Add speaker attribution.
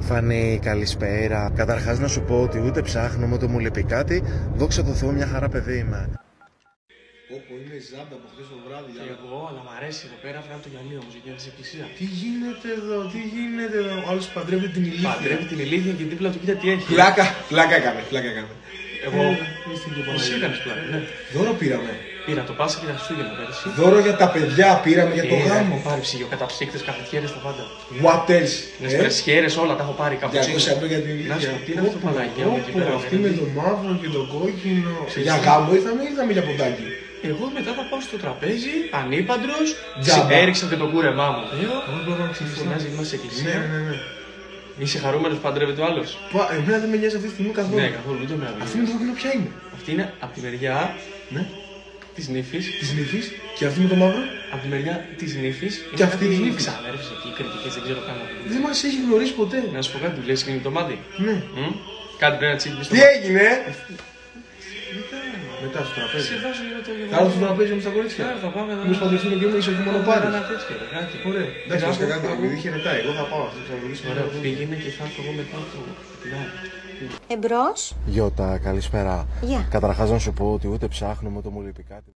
Speaker 1: Φανή, καλησπέρα. Καταρχάς να σου πω ότι ούτε ψάχνω ούτε μου λείπει κάτι. Δόξα τω Θεώ, μια χαρά παιδί είμαι.
Speaker 2: Όπω είναι ζάμπα από χθες το βράδυ.
Speaker 3: Και εγώ, αλλά μ' αρέσει εδώ πέρα, βγάλω το γυαλί όμως γιατί είναι της εκκλησία.
Speaker 2: Τι γίνεται εδώ, τι γίνεται εδώ; Ο άλλος παντρεύει την ηλίθεια.
Speaker 3: Παντρεύει την ηλίθεια και δίπλα του κοίτα τι έχει.
Speaker 2: Πλάκα, πλάκα έκανε, πλάκα έκανε.
Speaker 3: Εγώ.
Speaker 2: Ε, είστε και
Speaker 3: Εσύ
Speaker 2: Παναγία.
Speaker 3: έκανες πλάκα. Ναι.
Speaker 2: Δώρο πήραμε.
Speaker 3: Πήρα το Πάσχα και τα Χριστούγεννα πέρυσι.
Speaker 2: Δώρο για τα παιδιά πήραμε για το
Speaker 3: Πήρα,
Speaker 2: γάμο.
Speaker 3: Έχω πάρει ψυγείο, καταψύκτες, καφετιέρες, τα πάντα.
Speaker 2: What else.
Speaker 3: Με
Speaker 2: ε;
Speaker 3: πρεσιέρες, όλα τα έχω πάρει κάπου
Speaker 2: 200 ευρώ για την
Speaker 3: Να
Speaker 2: ηλικία.
Speaker 3: σου πω, τι είναι αυτό, Παναγία μου, εκεί πέρα,
Speaker 2: Αυτή με
Speaker 3: απέναντι.
Speaker 2: το μαύρο και το κόκκινο.
Speaker 3: Ξέρεις
Speaker 2: Για
Speaker 3: τι;
Speaker 2: γάμο ήρθαμε ή ήρθαμε για ποντάκι.
Speaker 3: Εγώ μετά θα πάω στο τραπέζι, ανήπαντρος,
Speaker 2: Τζάμπα.
Speaker 3: έριξα και το κούρεμά μου. Δύο,
Speaker 2: Όχι μπορώ να ξυφωνώ.
Speaker 3: φωνάζει μας
Speaker 2: Ναι,
Speaker 3: εκκλησία.
Speaker 2: ναι, ναι.
Speaker 3: Είσαι χαρούμενος που παντρεύεται ο άλλος;
Speaker 2: Πα- Εμένα δεν με νοιάζει αυτή τη στιγμή καθόλου.
Speaker 3: Ναι, καθόλου, ούτε με
Speaker 2: Αυτή με το κόκκινο ποια είναι;
Speaker 3: Αυτή είναι από τη μεριά
Speaker 2: Ναι.
Speaker 3: Της νύφης,
Speaker 2: Της νύφης και αυτή με το μαύρο.
Speaker 3: από τη μεριά της νύφης.
Speaker 2: Και αυτή της νύφης.
Speaker 3: Ξαδέρφης εκεί, κριτικές, δεν ξέρω καν.
Speaker 2: Δεν μας έχει γνωρίσει ποτέ.
Speaker 3: Να σου πω κάτι, του λες κλείνει το μάτι.
Speaker 2: Ναι.
Speaker 3: Μμ; Κάτι πρέπει να τσίπεις στο
Speaker 2: Τι
Speaker 3: μάτι.
Speaker 2: έγινε, Μετά στο τραπέζι.
Speaker 3: Σε βάζω για το
Speaker 2: Θα έρθω στο τραπέζι με τα κορίτσια.
Speaker 3: Άρα θα πάμε να...
Speaker 2: Μήπως παντρευτούν και εμείς, όχι μόνο πάρεις.
Speaker 3: Ένα τέτοιο, ρε, κάτι.
Speaker 2: Ωραία. Εντάξει,
Speaker 3: Άκου,
Speaker 2: μας κάνετε,
Speaker 3: άκου.
Speaker 2: επειδή χαιρετάει. Εγώ θα πάω, θα ξαναβγονίσουμε.
Speaker 3: Ωραία, πήγαινε και θα έρθω εγώ μετά το... την άλλη.
Speaker 4: Εμπρός.
Speaker 1: Γιώτα, καλησπέρα.
Speaker 4: Γεια.
Speaker 1: Καταρχάς να σου πω ότι ούτε ψάχνω ούτε μου λείπει κάτι.